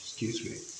Excuse me.